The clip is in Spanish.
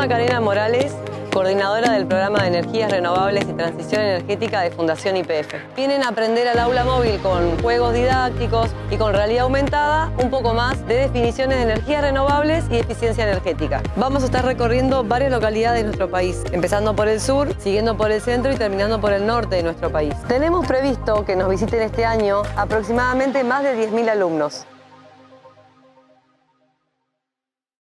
Macarena Morales, coordinadora del programa de energías renovables y transición energética de Fundación IPF. Vienen a aprender al aula móvil con juegos didácticos y con realidad aumentada un poco más de definiciones de energías renovables y eficiencia energética. Vamos a estar recorriendo varias localidades de nuestro país, empezando por el sur, siguiendo por el centro y terminando por el norte de nuestro país. Tenemos previsto que nos visiten este año aproximadamente más de 10.000 alumnos.